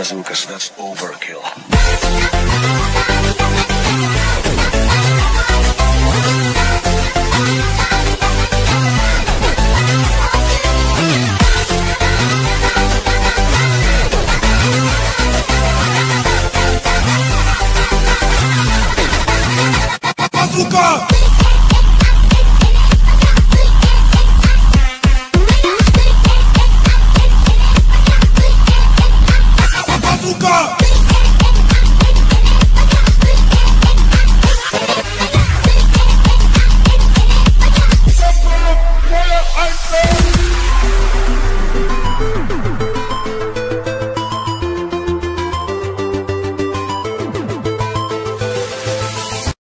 bazookas, that's overkill. Bazooka!